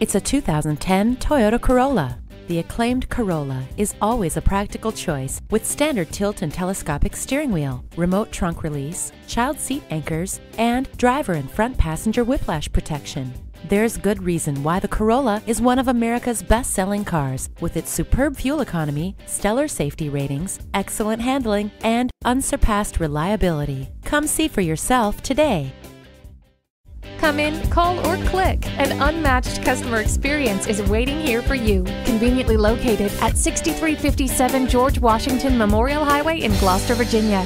It's a 2010 Toyota Corolla. The acclaimed Corolla is always a practical choice with standard tilt and telescopic steering wheel, remote trunk release, child seat anchors, and driver and front passenger whiplash protection. There's good reason why the Corolla is one of America's best selling cars with its superb fuel economy, stellar safety ratings, excellent handling, and unsurpassed reliability. Come see for yourself today. Come in, call, or click. An unmatched customer experience is waiting here for you. Conveniently located at 6357 George Washington Memorial Highway in Gloucester, Virginia.